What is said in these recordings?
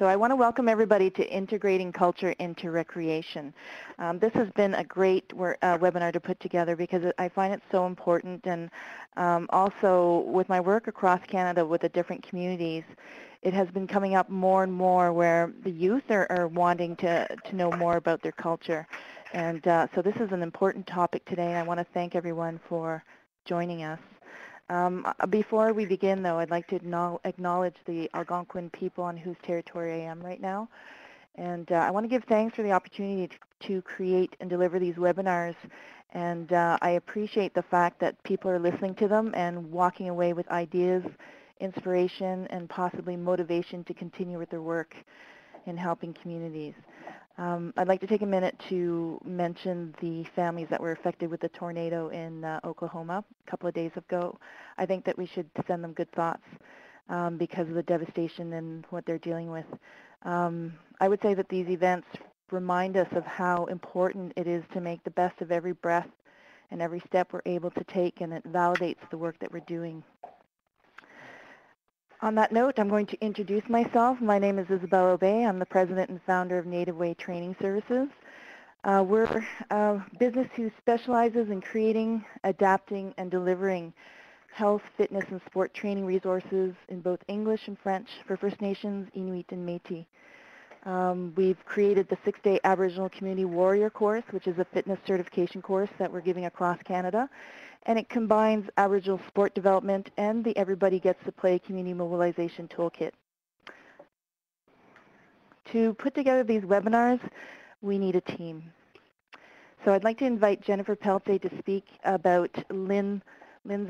So I want to welcome everybody to Integrating Culture into Recreation. Um, this has been a great uh, webinar to put together because I find it so important and um, also with my work across Canada with the different communities, it has been coming up more and more where the youth are, are wanting to, to know more about their culture. And uh, so this is an important topic today and I want to thank everyone for joining us. Um, uh, before we begin, though, I'd like to acknowledge the Algonquin people on whose territory I am right now. And uh, I want to give thanks for the opportunity to, create and deliver these webinars. And uh, I appreciate the fact that people are listening to them and walking away with ideas, inspiration, and possibly motivation to continue with their work in helping communities. Um, I'd like to take a minute to mention the families that were affected with the tornado in uh, Oklahoma a couple of days ago. I think that we should send them good thoughts um, because of the devastation and what they're dealing with. Um, I would say that these events remind us of how important it is to make the best of every breath and every step we're able to take, and it validates the work that we're doing. On that note, I'm going to introduce myself. My name is Isabelle Aubé. I'm the president and founder of Native Way Training Services. Uh, we're a business who specializes in creating, adapting, and delivering health, fitness, and sport training resources in both English and French for First Nations, Inuit, and Métis. Um, we've created the six-day Aboriginal Community Warrior course, which is a fitness certification course that we're giving across Canada. And it combines Aboriginal sport development and the Everybody Gets to Play Community Mobilization Toolkit. To put together these webinars, we need a team. So I'd like to invite Jennifer Pelte to speak about LIN, LIN's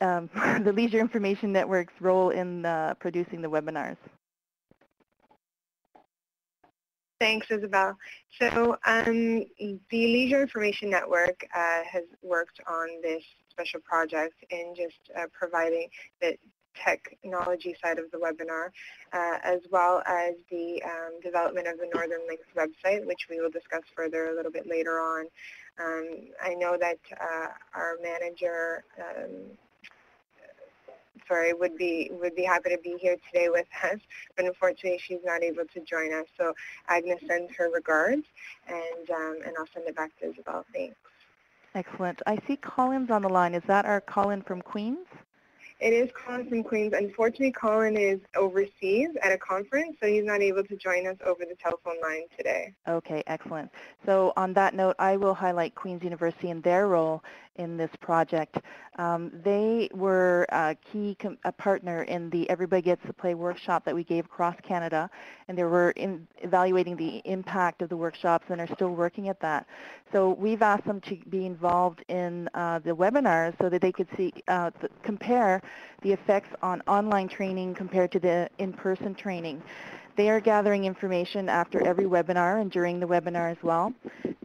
um, the Leisure Information Network's role in uh, producing the webinars. Thanks, Isabel. So um, the Leisure Information Network uh, has worked on this special project in just uh, providing the technology side of the webinar, uh, as well as the um, development of the Northern Links website, which we will discuss further a little bit later on. Um, I know that uh, our manager um, sorry, would be would be happy to be here today with us, but unfortunately she's not able to join us. So Agnes sends her regards, and um, and I'll send it back to Isabel. Thanks. Excellent. I see Colin's on the line. Is that our Colin from Queens? It is Colin from Queens. Unfortunately, Colin is overseas at a conference, so he's not able to join us over the telephone line today. Okay, excellent. So on that note, I will highlight Queen's University and their role in this project. Um, they were a key a partner in the Everybody Gets to Play workshop that we gave across Canada, and they were evaluating the impact of the workshops and are still working at that. So we've asked them to be involved in uh, the webinars so that they could see uh, compare the effects on online training compared to the in-person training. They are gathering information after every webinar and during the webinar as well.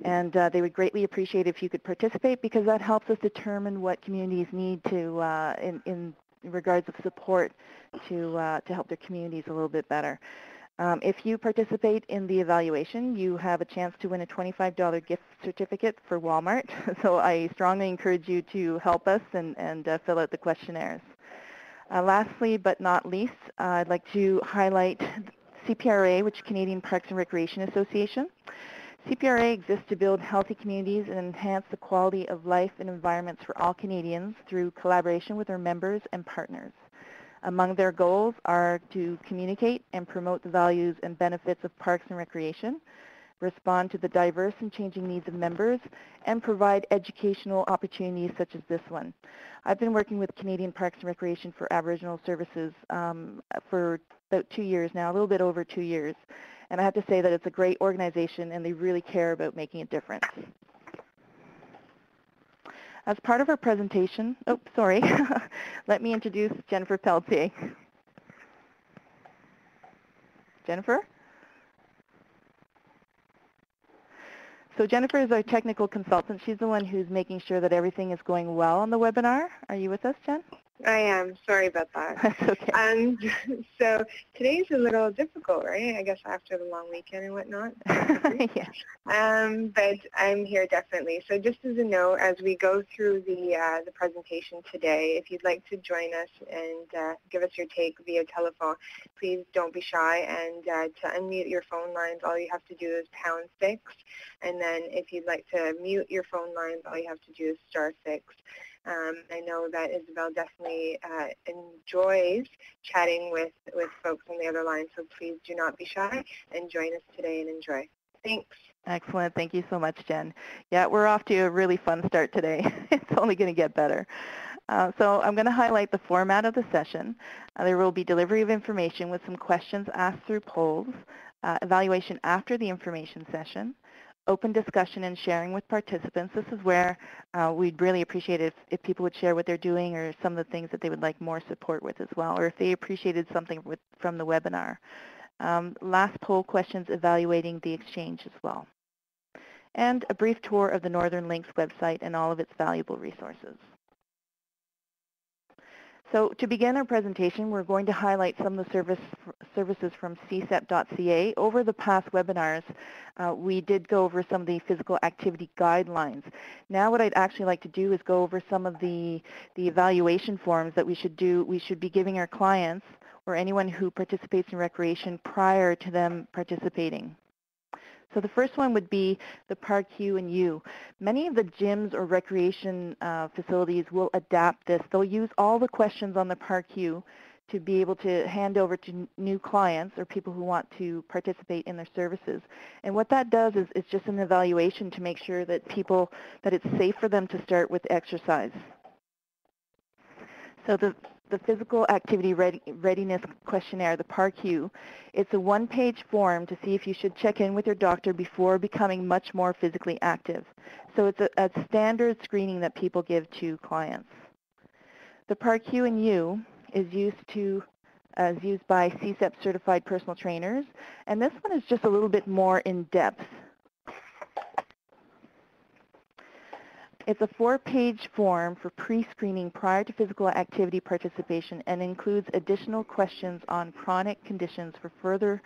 And uh, they would greatly appreciate if you could participate because that helps us determine what communities need to, uh, in, in, regards of support to, uh, to help their communities a little bit better. Um, if you participate in the evaluation, you have a chance to win a $25 gift certificate for Walmart. so I strongly encourage you to help us and, and uh, fill out the questionnaires. Uh, lastly, but not least, uh, I'd like to highlight CPRA, which is Canadian Parks and Recreation Association. CPRA exists to build healthy communities and enhance the quality of life and environments for all Canadians through collaboration with our members and partners. Among their goals are to communicate and promote the values and benefits of parks and recreation, respond to the diverse and changing needs of members, and provide educational opportunities such as this one. I've been working with Canadian Parks and Recreation for Aboriginal Services um, for about two years now, a little bit over two years. And I have to say that it's a great organization and they really care about making a difference. As part of our presentation, oh, sorry, let me introduce Jennifer Pelletier. Jennifer? So Jennifer is our technical consultant. She's the one who's making sure that everything is going well on the webinar. Are you with us, Jen? I am. Sorry about that. Okay. Um, so today's a little difficult, right? I guess after the long weekend and whatnot. yeah. Um, but I'm here definitely. So just as a note, as we go through the uh, the presentation today, if you'd like to join us and uh, give us your take via telephone, please don't be shy. And uh, to unmute your phone lines, all you have to do is pound six. And then if you'd like to mute your phone lines, all you have to do is star six. Um, I know that Isabel definitely uh, enjoys chatting with, with folks on the other line, so please do not be shy and join us today and enjoy. Thanks. Excellent. Thank you so much, Jen. Yeah, we're off to a really fun start today. it's only going to get better. Uh, so I'm going to highlight the format of the session. Uh, there will be delivery of information with some questions asked through polls, uh, evaluation after the information session, open discussion and sharing with participants. This is where uh, we'd really appreciate if, if, people would share what they're doing or some of the things that they would like more support with as well, or if they appreciated something with, from the webinar. Um, last poll questions evaluating the exchange as well. And a brief tour of the Northern Links website and all of its valuable resources. So to begin our presentation, we're going to highlight some of the service, services from CSEP.ca. Over the past webinars, uh, we did go over some of the physical activity guidelines. Now what I'd actually like to do is go over some of the, the evaluation forms that we should do, we should be giving our clients or anyone who participates in recreation prior to them participating. So the first one would be the PAR-Q and U. Many of the gyms or recreation uh, facilities will adapt this. They'll use all the questions on the PAR-Q to be able to hand over to new clients or people who want to participate in their services. And what that does is it's just an evaluation to make sure that people, that it's safe for them to start with exercise. So the, the Physical Activity Readiness Questionnaire, the PAR-Q. It's a one-page form to see if you should check in with your doctor before becoming much more physically active. So it's a, a standard screening that people give to clients. The PAR-Q and U is used to is used by CSEP certified personal trainers, and this one is just a little bit more in depth. It's a four-page form for pre-screening prior to physical activity participation and includes additional questions on chronic conditions for further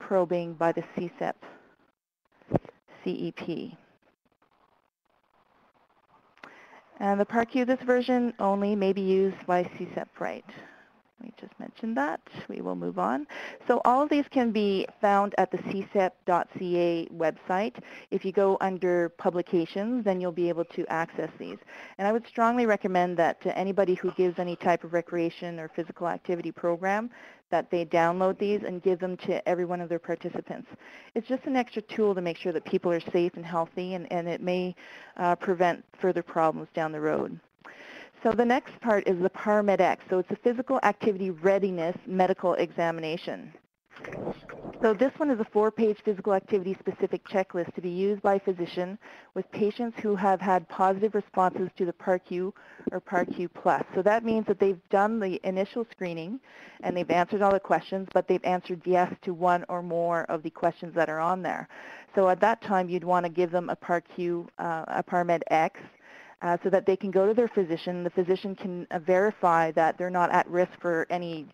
probing by the CSEP CEP. And the PAR-Q, this version only may be used by CSEP Right. We just mentioned that. We will move on. So all of these can be found at the csep.ca website. If you go under publications, then you'll be able to access these. And I would strongly recommend that to anybody who gives any type of recreation or physical activity program, that they download these and give them to every one of their participants. It's just an extra tool to make sure that people are safe and healthy, and, and it may uh, prevent further problems down the road. So the next part is the PARMED-X. So it's a physical activity readiness medical examination. So this one is a four-page physical activity specific checklist to be used by physician with patients who have had positive responses to the PAR-Q or PAR-Q plus. So that means that they've done the initial screening and they've answered all the questions, but they've answered yes to one or more of the questions that are on there. So at that time, you'd want to give them a PAR-Q, uh, a PARMED-X, uh, so that they can go to their physician. The physician can uh, verify that they're not at risk for any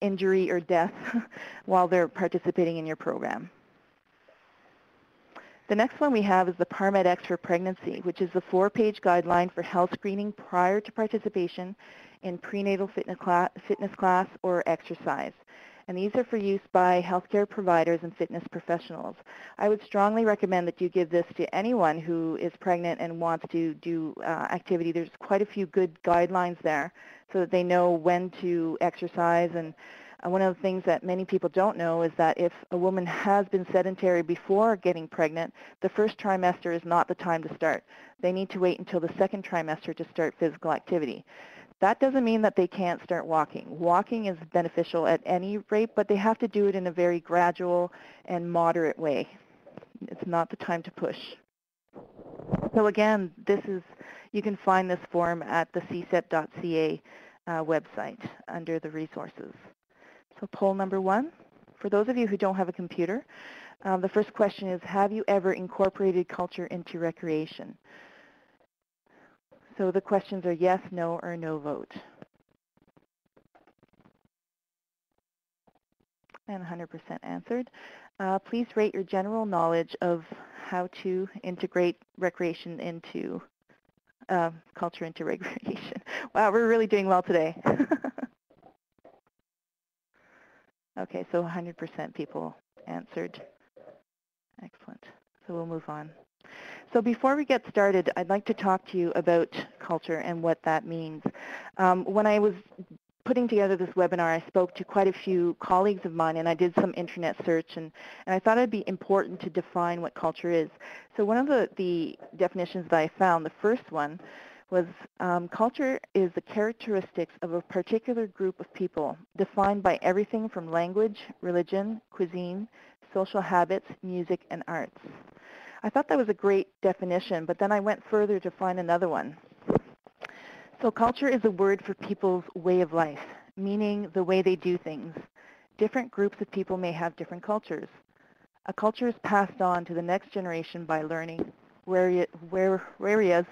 injury or death while they're participating in your program. The next one we have is the PARMED-X for pregnancy, which is the four-page guideline for health screening prior to participation in prenatal fitness class, fitness class or exercise and these are for use by healthcare providers and fitness professionals. I would strongly recommend that you give this to anyone who is pregnant and wants to do uh, activity. There's quite a few good guidelines there so that they know when to exercise and uh, one of the things that many people don't know is that if a woman has been sedentary before getting pregnant, the first trimester is not the time to start. They need to wait until the second trimester to start physical activity. That doesn't mean that they can't start walking. Walking is beneficial at any rate, but they have to do it in a very gradual and moderate way. It's not the time to push. So again, this is you can find this form at the csep.ca uh, website under the resources. So poll number one, for those of you who don't have a computer, um, the first question is, have you ever incorporated culture into recreation? So the questions are yes, no, or no vote. And 100% answered. Uh, please rate your general knowledge of how to integrate recreation into uh, culture into recreation. Wow, we're really doing well today. okay, so 100% people answered. Excellent. So we'll move on. So before we get started, I'd like to talk to you about culture and what that means. Um, when I was putting together this webinar, I spoke to quite a few colleagues of mine and I did some internet search and, and I thought it'd be important to define what culture is. So one of the, the definitions that I found, the first one, was um, culture is the characteristics of a particular group of people defined by everything from language, religion, cuisine, social habits, music, and arts. I thought that was a great definition, but then I went further to find another one. So culture is a word for people's way of life, meaning the way they do things. Different groups of people may have different cultures. A culture is passed on to the next generation by learning, whereas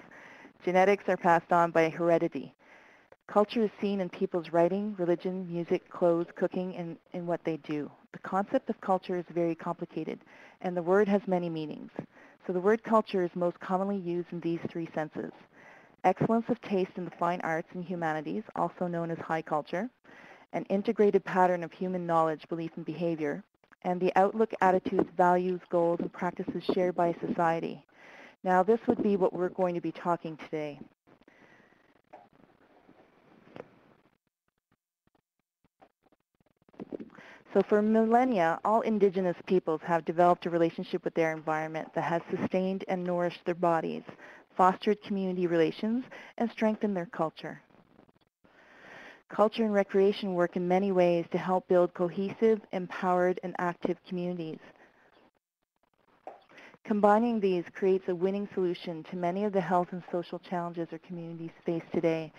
genetics are passed on by heredity. Culture is seen in people's writing, religion, music, clothes, cooking, and in what they do. The concept of culture is very complicated, and the word has many meanings. So the word culture is most commonly used in these three senses excellence of taste in the fine arts and humanities, also known as high culture, an integrated pattern of human knowledge, belief, and behavior, and the outlook, attitudes, values, goals, and practices shared by society. Now this would be what we're going to be talking today. So for millennia, all indigenous peoples have developed a relationship with their environment that has sustained and nourished their bodies, fostered community relations, and strengthened their culture. Culture and recreation work in many ways to help build cohesive, empowered, and active communities. Combining these creates a winning solution to many of the health and social challenges our communities face today.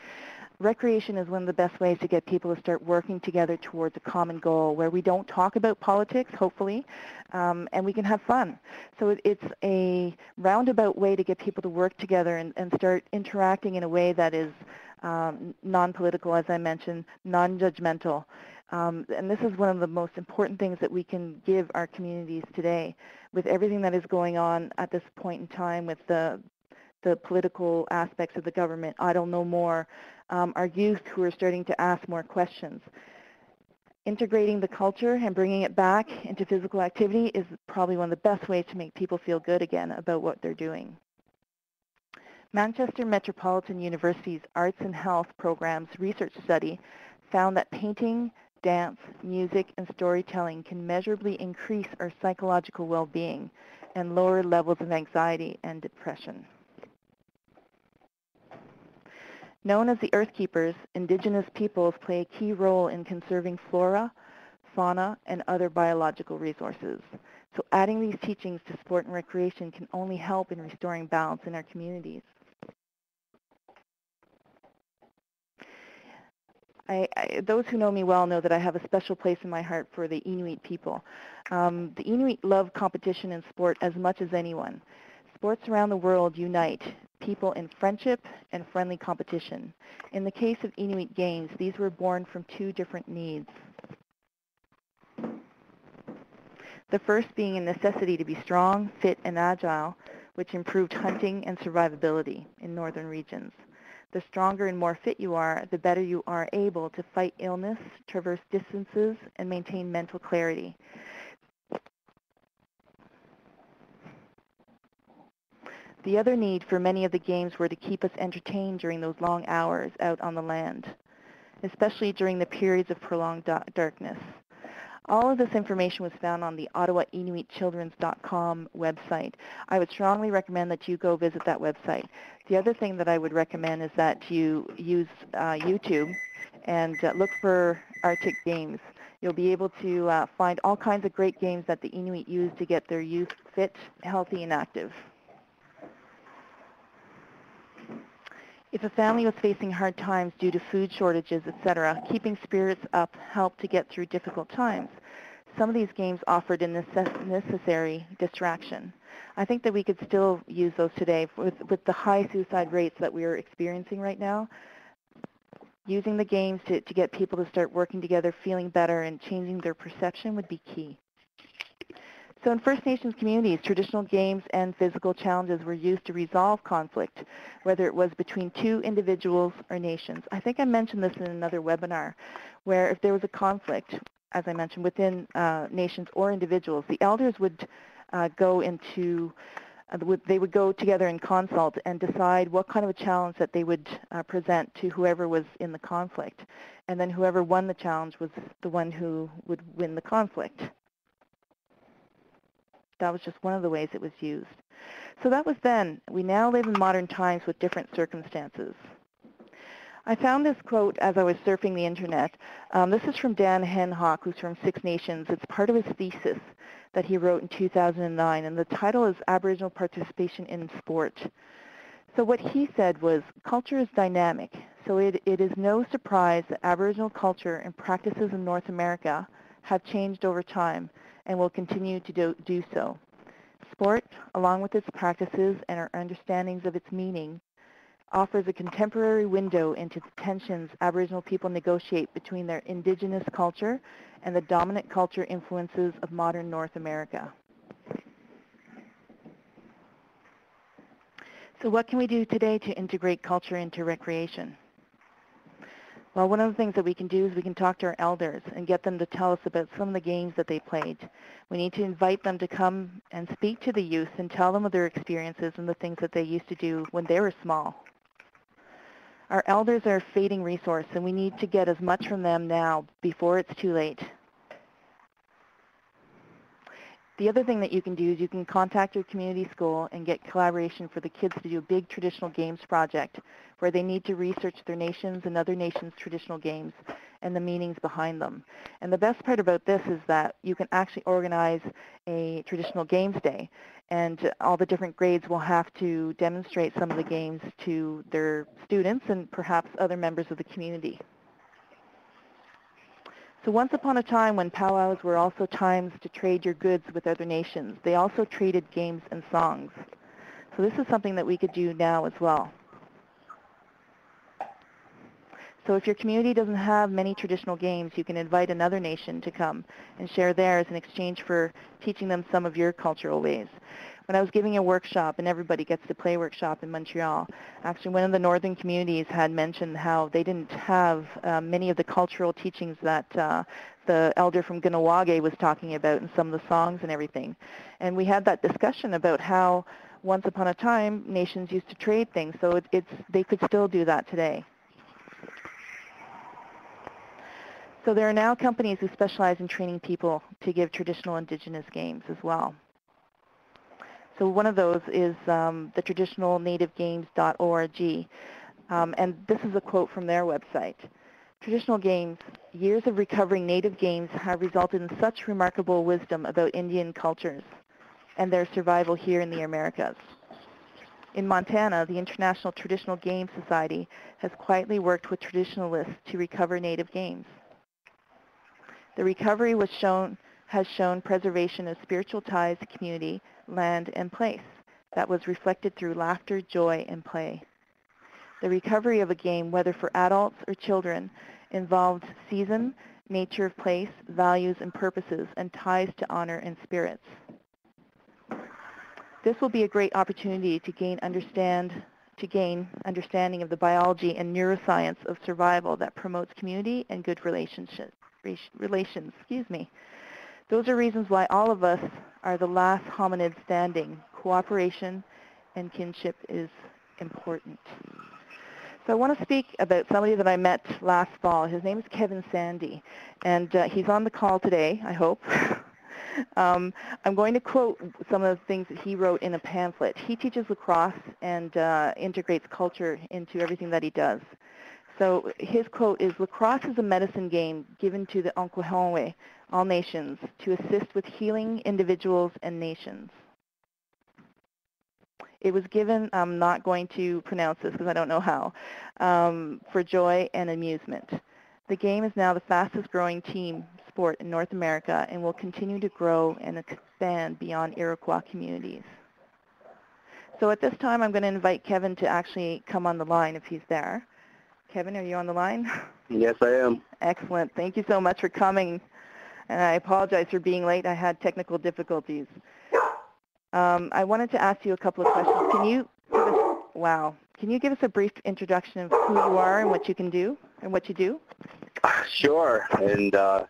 Recreation is one of the best ways to get people to start working together towards a common goal where we don't talk about politics, hopefully, um, and we can have fun. So it's a roundabout way to get people to work together and, and start interacting in a way that is um, non-political, as I mentioned, non-judgmental. Um, and this is one of the most important things that we can give our communities today with everything that is going on at this point in time with the, the political aspects of the government. I don't know more. Um, our youth who are starting to ask more questions. Integrating the culture and bringing it back into physical activity is probably one of the best ways to make people feel good again about what they're doing. Manchester Metropolitan University's Arts and Health Programs research study found that painting, dance, music, and storytelling can measurably increase our psychological well-being and lower levels of anxiety and depression. Known as the Earthkeepers, indigenous peoples play a key role in conserving flora, fauna, and other biological resources. So adding these teachings to sport and recreation can only help in restoring balance in our communities. I, I, those who know me well know that I have a special place in my heart for the Inuit people. Um, the Inuit love competition and sport as much as anyone. Sports around the world unite people in friendship and friendly competition. In the case of Inuit Games, these were born from two different needs. The first being a necessity to be strong, fit, and agile, which improved hunting and survivability in northern regions. The stronger and more fit you are, the better you are able to fight illness, traverse distances, and maintain mental clarity. The other need for many of the games were to keep us entertained during those long hours out on the land, especially during the periods of prolonged darkness. All of this information was found on the OttawaInuitChildren's.com website. I would strongly recommend that you go visit that website. The other thing that I would recommend is that you use uh, YouTube and uh, look for Arctic Games. You'll be able to uh, find all kinds of great games that the Inuit use to get their youth fit, healthy, and active. If a family was facing hard times due to food shortages, etc., keeping spirits up helped to get through difficult times. Some of these games offered a necessary distraction. I think that we could still use those today with, with the high suicide rates that we are experiencing right now. Using the games to, to get people to start working together, feeling better, and changing their perception would be key. So in First Nations communities, traditional games and physical challenges were used to resolve conflict, whether it was between two individuals or nations. I think I mentioned this in another webinar, where if there was a conflict, as I mentioned, within uh, nations or individuals, the elders would uh, go into uh, they would go together and consult and decide what kind of a challenge that they would uh, present to whoever was in the conflict. And then whoever won the challenge was the one who would win the conflict. That was just one of the ways it was used. So that was then. We now live in modern times with different circumstances. I found this quote as I was surfing the internet. Um, this is from Dan Henhawk, who's from Six Nations. It's part of his thesis that he wrote in 2009, and the title is Aboriginal Participation in Sport. So what he said was, culture is dynamic, so it, it is no surprise that Aboriginal culture and practices in North America have changed over time and will continue to do, do so. Sport, along with its practices and our understandings of its meaning, offers a contemporary window into the tensions Aboriginal people negotiate between their indigenous culture and the dominant culture influences of modern North America. So what can we do today to integrate culture into recreation? Well, one of the things that we can do is we can talk to our elders and get them to tell us about some of the games that they played. We need to invite them to come and speak to the youth and tell them of their experiences and the things that they used to do when they were small. Our elders are a fading resource, and we need to get as much from them now before it's too late. The other thing that you can do is you can contact your community school and get collaboration for the kids to do a big traditional games project where they need to research their nations and other nations' traditional games and the meanings behind them. And the best part about this is that you can actually organize a traditional games day and all the different grades will have to demonstrate some of the games to their students and perhaps other members of the community. So once upon a time when powwows were also times to trade your goods with other nations, they also traded games and songs. So this is something that we could do now as well. So if your community doesn't have many traditional games, you can invite another nation to come and share theirs in exchange for teaching them some of your cultural ways when I was giving a workshop, and everybody gets to play workshop in Montreal, actually one of the northern communities had mentioned how they didn't have uh, many of the cultural teachings that uh, the elder from Kahnawake was talking about in some of the songs and everything. And we had that discussion about how once upon a time nations used to trade things, so it, it's, they could still do that today. So there are now companies who specialize in training people to give traditional indigenous games as well. So one of those is um, the traditionalnativegames.org. Um, and this is a quote from their website. Traditional games, years of recovering native games have resulted in such remarkable wisdom about Indian cultures and their survival here in the Americas. In Montana, the International Traditional Games Society has quietly worked with traditionalists to recover native games. The recovery shown, has shown preservation of spiritual ties community land, and place that was reflected through laughter, joy, and play. The recovery of a game, whether for adults or children, involved season, nature of place, values and purposes, and ties to honor and spirits. This will be a great opportunity to gain understand to gain understanding of the biology and neuroscience of survival that promotes community and good relationship, relations. Excuse me. Those are reasons why all of us are the last hominid standing. Cooperation and kinship is important. So I want to speak about somebody that I met last fall. His name is Kevin Sandy, and uh, he's on the call today, I hope. um, I'm going to quote some of the things that he wrote in a pamphlet. He teaches lacrosse and uh, integrates culture into everything that he does. So his quote is, lacrosse is a medicine game given to the Onkwehonwe, all nations, to assist with healing individuals and nations. It was given, I'm not going to pronounce this because I don't know how, um, for joy and amusement. The game is now the fastest growing team sport in North America and will continue to grow and expand beyond Iroquois communities. So at this time, I'm going to invite Kevin to actually come on the line if he's there. Kevin, are you on the line? Yes, I am. Excellent. Thank you so much for coming. And I apologize for being late. I had technical difficulties. Um, I wanted to ask you a couple of questions. Can you give us, wow, can you give us a brief introduction of who you are and what you can do and what you do? Sure. And uh,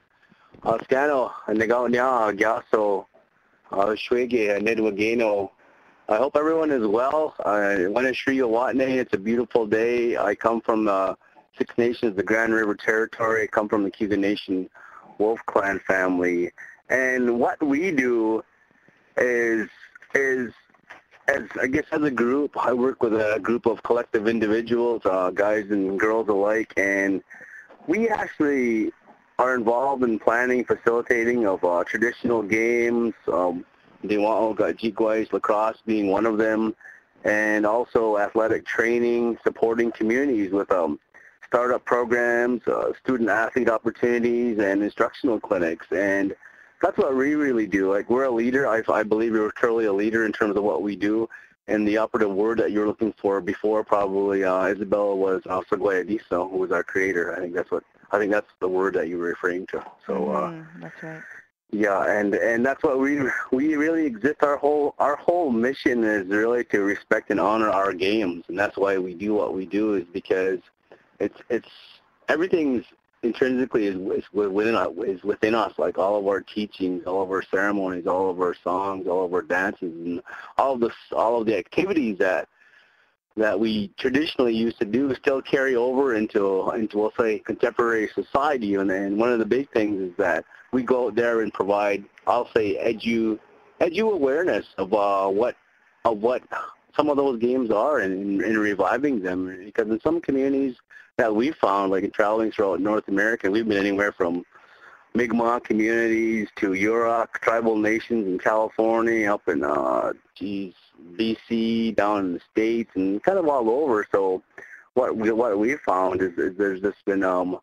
Ascano, Negaunia, Gaso, Shwege, Nedwageno. I hope everyone is well. I want to assure you Watney, it's a beautiful day. I come from the Six Nations, the Grand River Territory. I come from the Cayuga Nation Wolf Clan family. And what we do is is as I guess as a group, I work with a group of collective individuals, uh, guys and girls alike, and we actually are involved in planning, facilitating of uh, traditional games. Um, Dewao got Jigwais, lacrosse being one of them, and also athletic training, supporting communities with um, startup programs, uh, student athlete opportunities, and instructional clinics. And that's what we really do. Like we're a leader. I, I believe we're truly a leader in terms of what we do. And the operative word that you're looking for before probably uh, Isabella was also Seguayadiso, who was our creator. I think that's what I think that's the word that you were referring to. So mm, uh, that's right. Yeah, and and that's what we we really exist. Our whole our whole mission is really to respect and honor our games, and that's why we do what we do. Is because it's it's everything's intrinsically is, is within us, is within us, like all of our teachings, all of our ceremonies, all of our songs, all of our dances, and all of the all of the activities that that we traditionally used to do still carry over into into we'll say contemporary society. And, and one of the big things is that we go out there and provide I'll say edu edu awareness of uh, what of what some of those games are and, and reviving them because in some communities that we found, like in traveling throughout North America, we've been anywhere from Mi'kmaq communities to Yurok tribal nations in California, up in uh, geez, BC, down in the states, and kind of all over. So, what we what we found is, is there's just been um,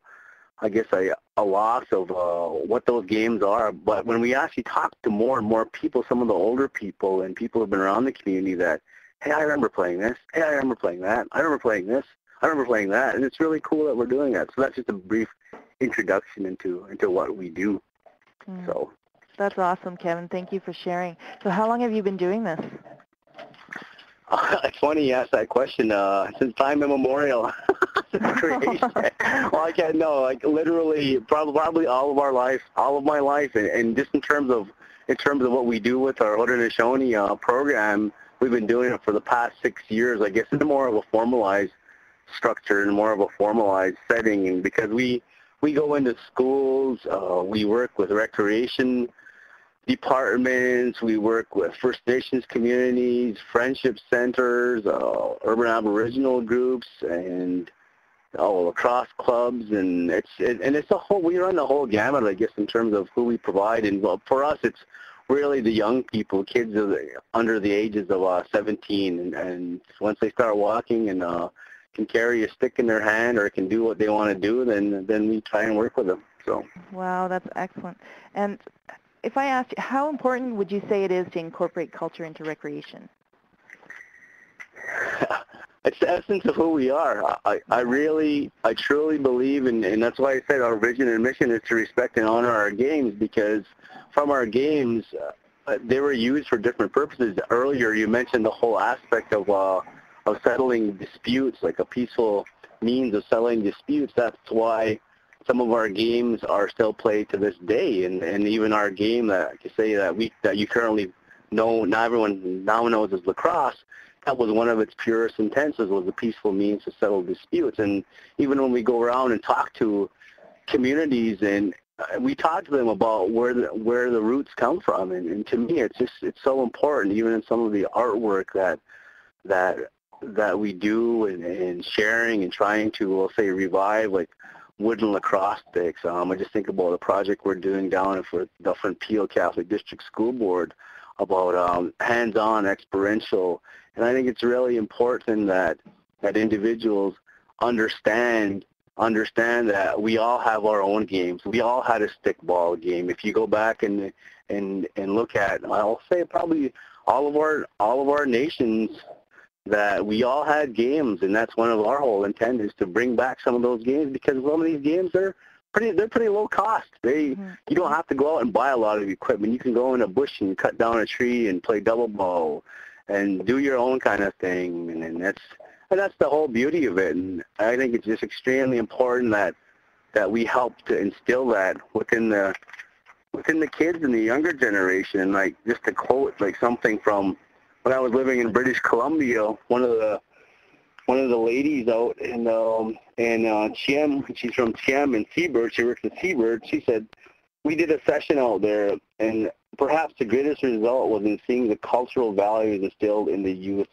I guess a a loss of uh, what those games are. But when we actually talk to more and more people, some of the older people and people who've been around the community, that hey, I remember playing this. Hey, I remember playing that. I remember playing this. I remember playing that, and it's really cool that we're doing that. So that's just a brief introduction into into what we do. Mm. So that's awesome, Kevin. Thank you for sharing. So how long have you been doing this? It's funny you asked that question. Uh, since time immemorial, well, I can't know. Like literally, probably probably all of our life, all of my life, and, and just in terms of in terms of what we do with our Haudenosaunee uh, program, we've been doing it for the past six years. I guess in more of a formalized structure and more of a formalized setting, because we we go into schools, uh, we work with recreation departments, we work with First Nations communities, friendship centers, uh, urban Aboriginal groups, and all lacrosse clubs, and it's it, and it's a whole. We run the whole gamut, I guess, in terms of who we provide. And well, for us, it's really the young people, kids the, under the ages of uh, 17, and, and once they start walking and uh, can carry a stick in their hand or can do what they want to do, then then we try and work with them. So. Wow, that's excellent. And if I asked you, how important would you say it is to incorporate culture into recreation? it's the essence of who we are. I, I really, I truly believe, in, and that's why I said our vision and mission is to respect and honor our games because from our games, uh, they were used for different purposes. Earlier, you mentioned the whole aspect of uh, of settling disputes, like a peaceful means of settling disputes. That's why some of our games are still played to this day, and and even our game that I say that we that you currently know, now everyone now knows as lacrosse. That was one of its purest intentions was a peaceful means to settle disputes. And even when we go around and talk to communities and uh, we talk to them about where the, where the roots come from, and, and to me, it's just it's so important, even in some of the artwork that that that we do and, and sharing and trying to, we'll say, revive like wooden lacrosse sticks. Um, I just think about a project we're doing down for Dufferin Peel Catholic District School Board about um, hands-on experiential. And I think it's really important that that individuals understand understand that we all have our own games. We all had a stickball game. If you go back and and and look at, I'll say probably all of our all of our nations that we all had games, and that's one of our whole intent is to bring back some of those games because some of these games are pretty they're pretty low cost. They mm-hmm. you don't have to go out and buy a lot of equipment. You can go in a bush and cut down a tree and play double ball and do your own kind of thing, and, and that's and that's the whole beauty of it. And I think it's just extremely important that that we help to instill that within the within the kids and the younger generation. And like just to quote like something from when I was living in British Columbia, one of the one of the ladies out in um in uh Cheam, she's from Cheam and Seabird, she works at Seabird, she said we did a session out there and perhaps the greatest result was in seeing the cultural values instilled in the youth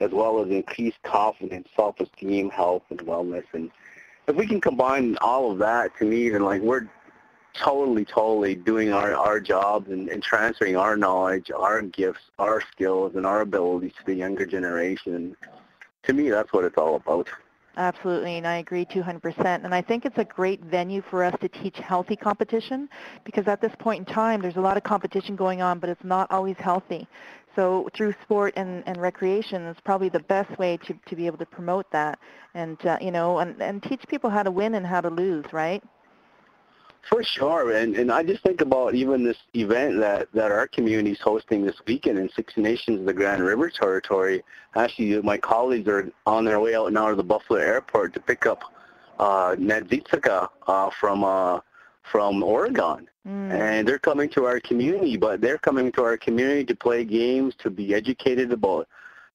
as well as increased confidence, self-esteem, health, and wellness. And if we can combine all of that, to me, then like we're totally, totally doing our, our jobs and, and transferring our knowledge, our gifts, our skills, and our abilities to the younger generation. To me, that's what it's all about. Absolutely, and I agree 200%. And I think it's a great venue for us to teach healthy competition because at this point in time, there's a lot of competition going on, but it's not always healthy. So through sport and, and recreation is probably the best way to, to be able to promote that and, uh, you know, and, and teach people how to win and how to lose, right? For sure, and and I just think about even this event that that our community is hosting this weekend in Six Nations, of the Grand River Territory. Actually, my colleagues are on their way out now to the Buffalo Airport to pick up uh, Ned Zitsika uh, from uh, from Oregon, mm. and they're coming to our community. But they're coming to our community to play games, to be educated about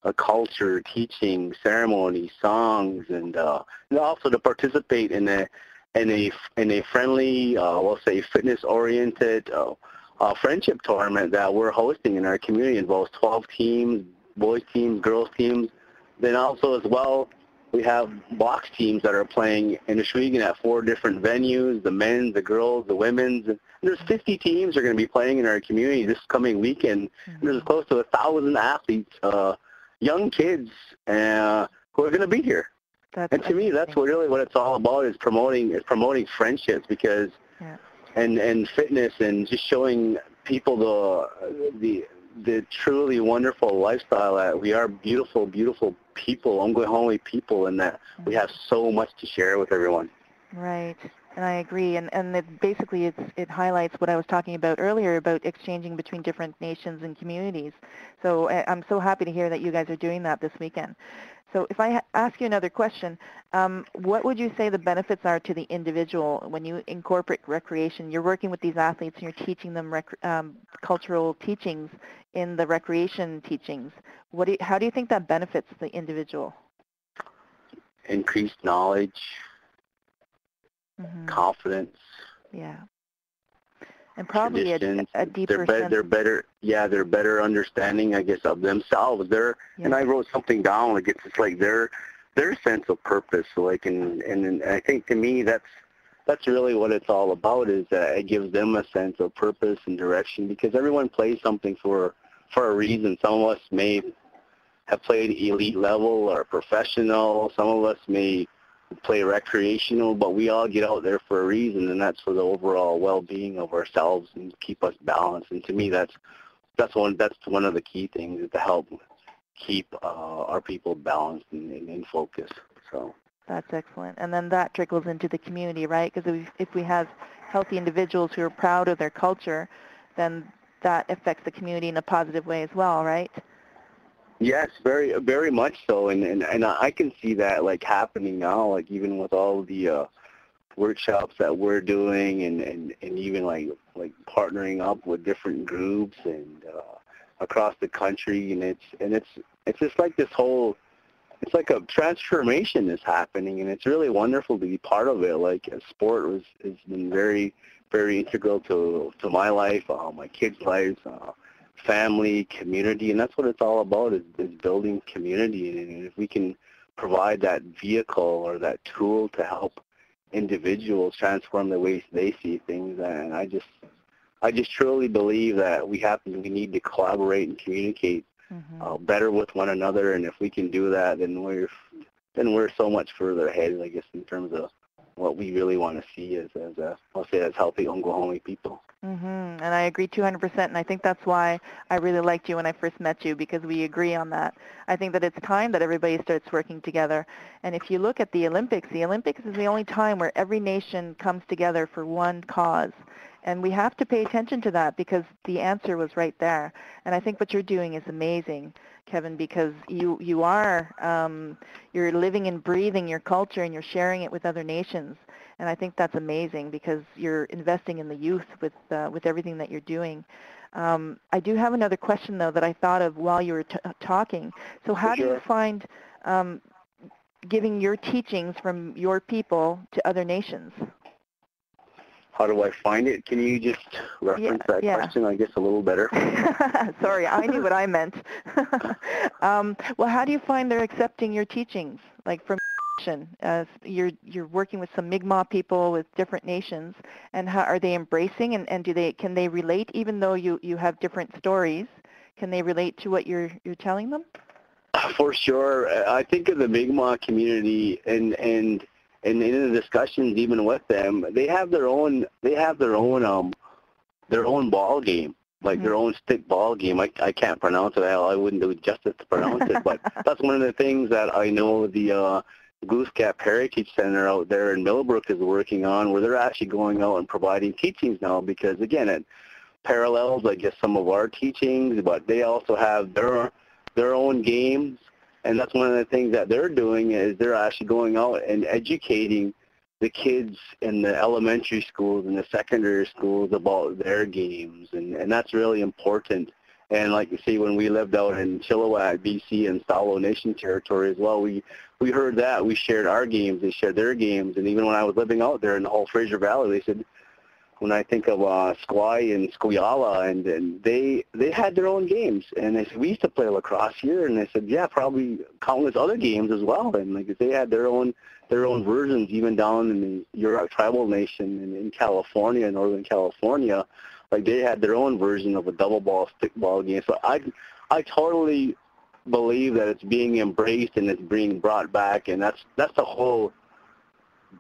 a culture, teaching, ceremony, songs, and, uh, and also to participate in the in a in a friendly, uh, we'll say fitness-oriented uh, uh, friendship tournament that we're hosting in our community. It involves 12 teams, boys teams, girls teams. Then also as well, we have box teams that are playing in Ohsweken at four different venues, the men's, the girls, the women's. And there's 50 teams that are going to be playing in our community this coming weekend. Mm-hmm. There's close to a thousand athletes, uh, young kids, uh, who are going to be here. That's and to me, that's what really what it's all about is promoting is promoting friendships because yeah. and and fitness and just showing people the the the truly wonderful lifestyle that we are beautiful, beautiful people, Onkwehonwe people, and that mm-hmm. we have so much to share with everyone. Right. And I agree, and and it basically it highlights what I was talking about earlier about exchanging between different nations and communities. So I'm so happy to hear that you guys are doing that this weekend. So if I ask you another question, um, what would you say the benefits are to the individual when you incorporate recreation? You're working with these athletes and you're teaching them um, cultural teachings in the recreation teachings. What do you, how do you think that benefits the individual? Increased knowledge, mm-hmm. confidence. Yeah and probably a, a deeper they're better, they're better yeah they're better understanding i guess of themselves they're yeah. and i wrote something down like it's just like their their sense of purpose like and and, i think to me that's that's really what it's all about is that it gives them a sense of purpose and direction because everyone plays something for for a reason some of us may have played elite level or professional some of us may play recreational, but we all get out there for a reason, and that's for the overall well-being of ourselves and keep us balanced. And to me, that's that's one that's one of the key things is to help keep uh, our people balanced and, and in focus. So that's excellent, and then that trickles into the community, right? Because if, if we have healthy individuals who are proud of their culture, then that affects the community in a positive way as well, right? Yes, very very much so, and and and I can see that like happening now, like even with all the uh, workshops that we're doing, and and and even like like partnering up with different groups and uh, across the country, and it's and it's it's just like this whole it's like a transformation is happening and it's really wonderful to be part of it like sport was has been very very integral to to my life uh, my kids lives uh, family, community, and that's what it's all about is, is building community. And if we can provide that vehicle or that tool to help individuals transform the ways they see things, and I just I just truly believe that we have we need to collaborate and communicate mm-hmm. uh, better with one another, and if we can do that, then we're then we're so much further ahead, I guess, in terms of what we really want to see as as a I'll say as healthy Onkwehonwe people. Mhm. And I agree 200%. And I think that's why I really liked you when I first met you because we agree on that. I think that it's time that everybody starts working together. And if you look at the Olympics, the Olympics is the only time where every nation comes together for one cause. And we have to pay attention to that because the answer was right there. And I think what you're doing is amazing, Kevin, because you, you are, um, you're living and breathing your culture and you're sharing it with other nations. And I think that's amazing because you're investing in the youth with, uh, with everything that you're doing. Um, I do have another question, though, that I thought of while you were t- talking. So how do you find um, giving your teachings from your people to other nations? How do I find it? Can you just reference that yeah. question, I guess, a little better? Sorry, I knew what I meant. um, well, how do you find they're accepting your teachings, like from uh, you're you're working with some Mi'kmaq people with different nations, and how are they embracing and, and do they can they relate even though you, you have different stories? Can they relate to what you're you're telling them? For sure, I think of the Mi'kmaq community and and and in the discussions even with them, they have their own they have their own um their own ball game like Mhm. their own stick ball game. I, I can't pronounce it. I, I wouldn't do justice to pronounce it, but that's one of the things that I know the uh, Glooscap Heritage Center out there in Millbrook is working on, where they're actually going out and providing teachings now. Because again, it parallels, I guess, some of our teachings, but they also have their their own games, and that's one of the things that they're doing is they're actually going out and educating the kids in the elementary schools and the secondary schools about their games, and, and that's really important. And like you see, when we lived out in Chilliwack, BC, and Stalo Nation territory as well, we we heard that. We shared our games. They shared their games. And even when I was living out there in the whole Fraser Valley, they said, when I think of uh, Skwah and Squiala, and, and they they had their own games. And they said, we used to play lacrosse here. And they said, yeah, probably countless other games as well. And like they had their own their own versions, even down in the Yurok tribal nation in, in California, Northern California. Like they had their own version of a double ball stick ball game. So I I totally believe that it's being embraced and it's being brought back, and that's that's the whole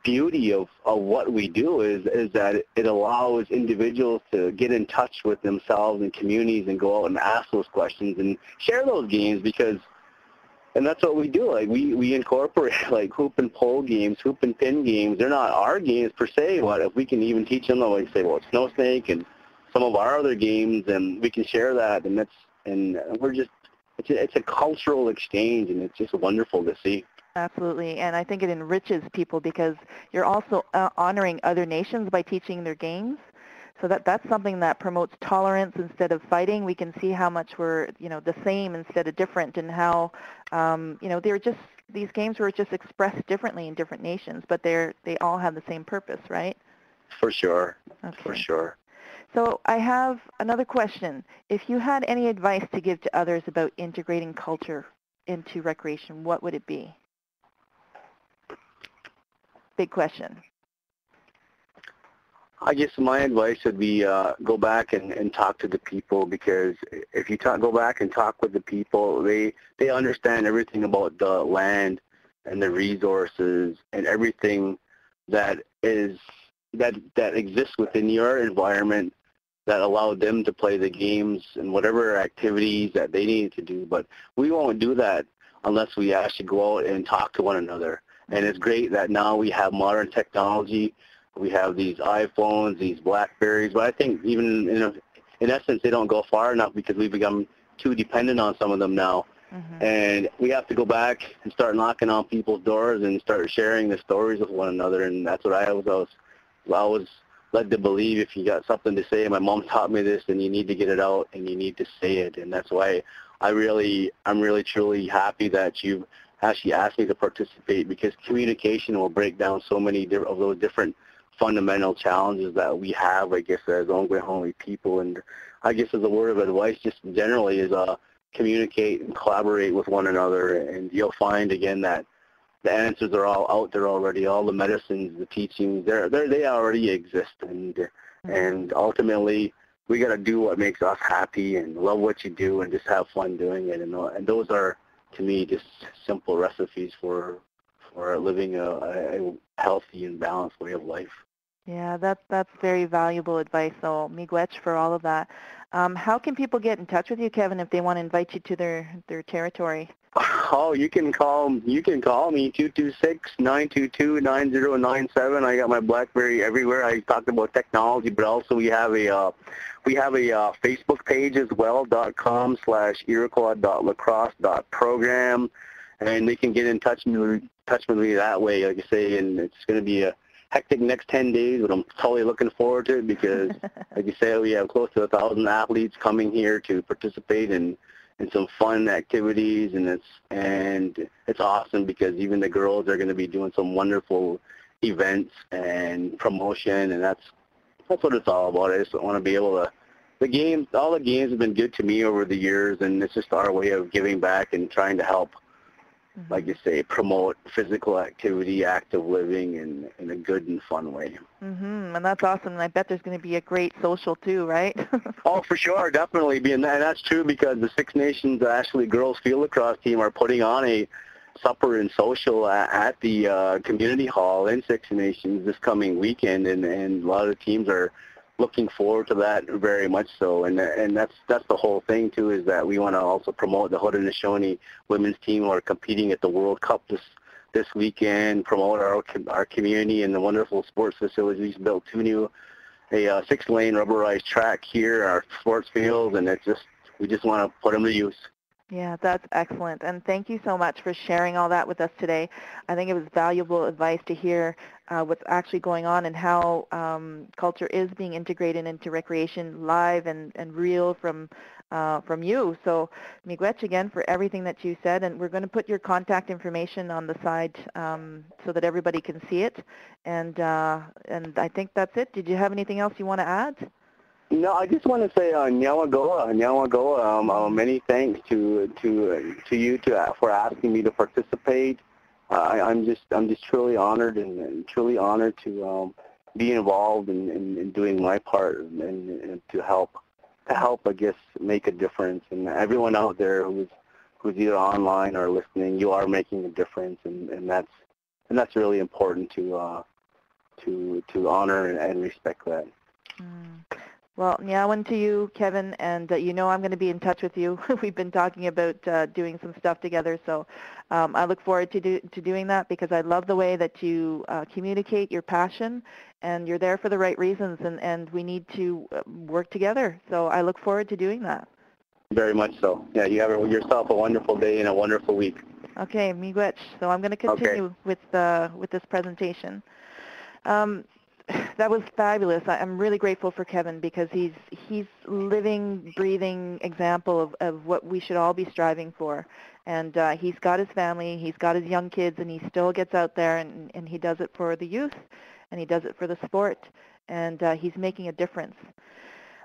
beauty of, of what we do is is that it allows individuals to get in touch with themselves and communities and go out and ask those questions and share those games because and that's what we do. Like we, we incorporate like hoop and pole games, hoop and pin games. They're not our games per se, but if we can even teach them like say well snow snake and some of our other games and we can share that and that's and we're just it's a, it's a cultural exchange and it's just wonderful to see. Absolutely, and I think it enriches people because you're also uh, honoring other nations by teaching their games. So that that's something that promotes tolerance instead of fighting. We can see how much we're you know the same instead of different, and how um, you know they're just these games were just expressed differently in different nations, but they're they all have the same purpose, right? For sure, Okay. for sure. So I have another question. If you had any advice to give to others about integrating culture into recreation, what would it be? Big question. I guess my advice would be uh, go back and, and talk to the people because if you talk, go back and talk with the people, they they understand everything about the land and the resources and everything that is that that exists within your environment that allowed them to play the games and whatever activities that they needed to do. But we won't do that unless we actually go out and talk to one another. And it's great that now we have modern technology we have these iPhones, these Blackberries, but I think even in, a, in essence they don't go far enough because we've become too dependent on some of them now. Mm-hmm. And we have to go back and start knocking on people's doors and start sharing the stories with one another. And that's what I was, I was, I was led to believe if you got something to say, my mom taught me this, then you need to get it out and you need to say it. And that's why I really, I'm really truly happy that you've actually asked me to participate because communication will break down so many of those different fundamental challenges that we have, I guess, as Onkwehonwe people. And I guess as a word of advice, just generally, is uh, communicate and collaborate with one another. And you'll find, again, that the answers are all out there already. All the medicines, the teachings, they're, they're, they already exist. And, and ultimately, we got to do what makes us happy and love what you do and just have fun doing it. And, and those are, to me, just simple recipes for for living a, a healthy and balanced way of life. Yeah, that, that's very valuable advice. So miigwech for all of that. Um, how can people get in touch with you, Kevin, if they want to invite you to their their territory? Oh, you can call you can call me two two six nine two two nine zero nine seven. I got my BlackBerry everywhere. I talked about technology, but also we have a uh, we have a uh, Facebook page as well. dot com slash Iroquois dot lacrosse dot program, and they can get in touch with me, touch with me that way. Like I say, and it's going to be a hectic next 10 days, but I'm totally looking forward to it because, like you say, we have close to a thousand athletes coming here to participate in in some fun activities, and it's and it's awesome because even the girls are going to be doing some wonderful events and promotion, and that's that's what it's all about. I just want to be able to. The games, all the games have been good to me over the years, and it's just our way of giving back and trying to help mm-hmm. like you say, promote physical activity, active living in, in a good and fun way. Mm-hmm. And that's awesome. And I bet there's going to be a great social too, right? oh, for sure, definitely. And that's true because the Six Nations Ashley girls field lacrosse team are putting on a supper and social at, the uh, community hall in Six Nations this coming weekend, and, and a lot of the teams are looking forward to that very much so. And and that's that's the whole thing too is that we want to also promote the Haudenosaunee women's team who are competing at the World Cup this this weekend. Promote our our community and the wonderful sports facilities. we Built two new a uh, six lane rubberized track here, our sports field, and it's just we just want to put them to use. Yeah, that's excellent. And thank you so much for sharing all that with us today. I think it was valuable advice to hear uh, what's actually going on and how um, culture is being integrated into recreation live and, and real from uh, from you. So miigwech again for everything that you said. And we're going to put your contact information on the side um, so that everybody can see it. And, uh, and I think that's it. Did you have anything else you want to add? No, I just want to say uh, Nyawagoa. Um, uh, many thanks to to to you to uh, for asking me to participate. Uh, I, I'm just I'm just truly honored and, and truly honored to um, be involved in, in, in doing my part and, and to help to help I guess make a difference. And everyone out there who's who's either online or listening, you are making a difference, and, and that's and that's really important to uh, to to honor and, and respect that. Mm. Well, Nyawan to you, Kevin, and uh, you know I'm going to be in touch with you. We've been talking about uh, doing some stuff together, so um, I look forward to, do, to doing that because I love the way that you uh, communicate your passion, and you're there for the right reasons, and, and we need to uh, work together. So I look forward to doing that. Very much so. Yeah, you have yourself a wonderful day and a wonderful week. Okay, miigwech. So I'm going to continue okay. with, uh, with this presentation. Um, that was fabulous. I, am really grateful for Kevin because he's he's living, breathing example of, of what we should all be striving for. And uh, he's got his family, he's got his young kids, and he still gets out there and, and he does it for the youth, and he does it for the sport, and uh, he's making a difference.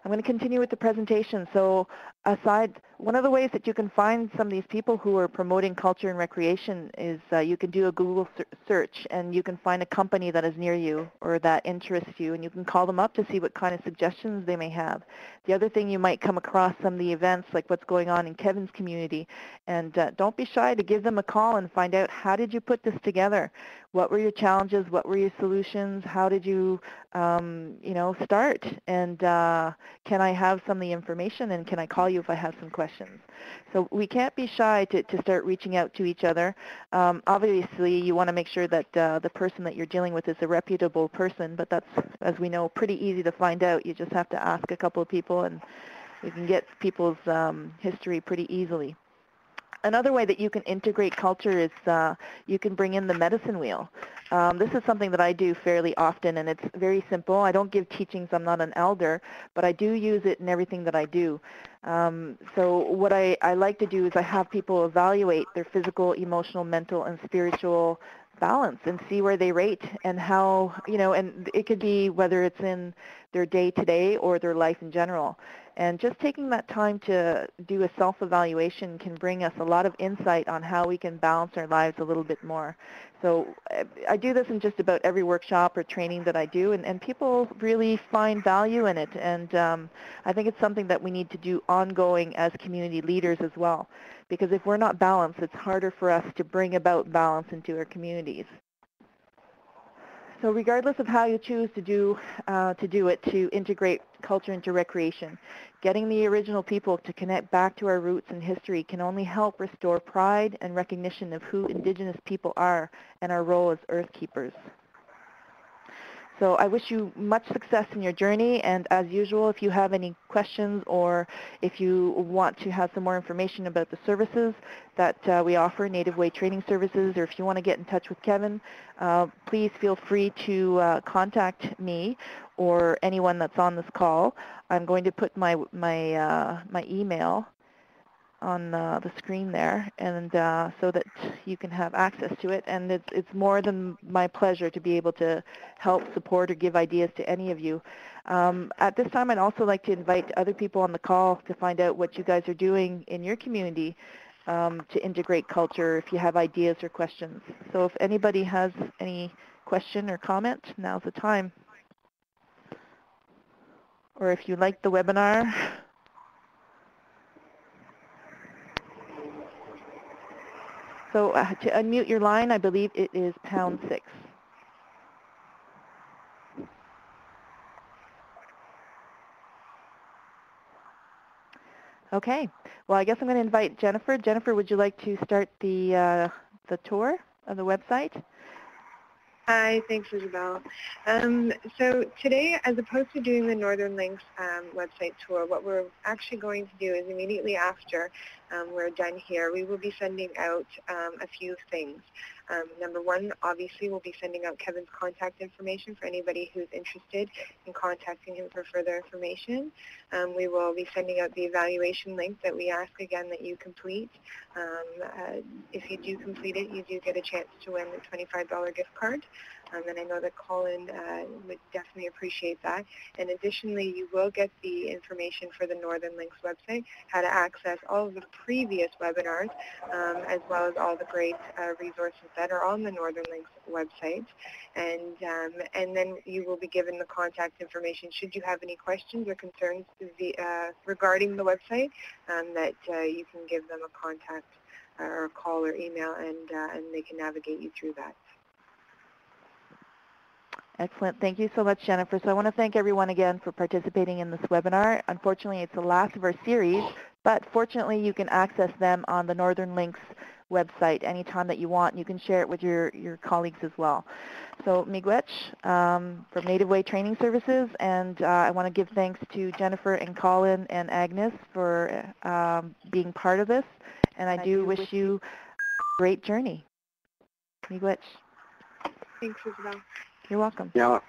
I'm going to continue with the presentation. So aside, one of the ways that you can find some of these people who are promoting culture and recreation is uh, you can do a Google search and you can find a company that is near you or that interests you and you can call them up to see what kind of suggestions they may have. The other thing you might come across some of the events like what's going on in Kevin's community and uh, don't be shy to give them a call and find out how did you put this together? What were your challenges? What were your solutions? How did you, um, you know, start? And uh, can I have some of the information and can I call you if I have some questions? So we can't be shy to, to start reaching out to each other. Um, obviously, you want to make sure that uh, the person that you're dealing with is a reputable person, but that's, as we know, pretty easy to find out. You just have to ask a couple of people and you can get people's um, history pretty easily. Another way that you can integrate culture is uh, you can bring in the medicine wheel. Um, this is something that I do fairly often, and it's very simple. I don't give teachings. I'm not an elder, but I do use it in everything that I do. Um, so what I, I like to do is I have people evaluate their physical, emotional, mental, and spiritual balance and see where they rate and how, you know, and it could be whether it's in their day-to-day or their life in general. And just taking that time to do a self-evaluation can bring us a lot of insight on how we can balance our lives a little bit more. So I do this in just about every workshop or training that I do, and, and people really find value in it. And um, I think it's something that we need to do ongoing as community leaders as well. Because if we're not balanced, it's harder for us to bring about balance into our communities. So regardless of how you choose to do, uh, to do it, to integrate culture into recreation, getting the original people to connect back to our roots and history can only help restore pride and recognition of who Indigenous people are and our role as earth keepers. So I wish you much success in your journey, and as usual, if you have any questions or if you want to have some more information about the services that uh, we offer, Native Way Training Services, or if you want to get in touch with Kevin, uh, please feel free to uh, contact me or anyone that's on this call. I'm going to put my, my, uh, my email on uh, the screen there and uh, so that you can have access to it and it's, it's more than my pleasure to be able to help support or give ideas to any of you. Um, at this time I'd also like to invite other people on the call to find out what you guys are doing in your community um, to integrate culture if you have ideas or questions. So if anybody has any question or comment, now's the time. Or if you like the webinar, So uh, to unmute your line, I believe it is pound six. Okay. Well, I guess I'm going to invite Jennifer. Jennifer, would you like to start the, uh, the tour of the website? Hi, thanks Isabel. Um, so today, as opposed to doing the Northern Links um, website tour, what we're actually going to do is immediately after um, we're done here, we will be sending out um, a few things. Um, number one, obviously, we'll be sending out Kevin's contact information for anybody who's interested in contacting him for further information. Um, we will be sending out the evaluation link that we ask again that you complete. Um, uh, if you do complete it, you do get a chance to win the $25 gift card. Um, and I know that Colin uh, would definitely appreciate that. And additionally, you will get the information for the Northern Links website, how to access all of the previous webinars, um, as well as all the great uh, resources that are on the Northern Links website. And, um, and then you will be given the contact information should you have any questions or concerns the, uh, regarding the website um, that uh, you can give them a contact or a call or email and, uh, and they can navigate you through that. Excellent. Thank you so much, Jennifer. So I want to thank everyone again for participating in this webinar. Unfortunately, it's the last of our series, but fortunately you can access them on the Northern Links website anytime that you want. You can share it with your, your colleagues as well. So Miigwech um, from Native Way Training Services, and uh, I want to give thanks to Jennifer and Colin and Agnes for um, being part of this, and I, I do, do wish you a great journey. Miigwech. Thanks, Isabel. You're welcome. Yeah.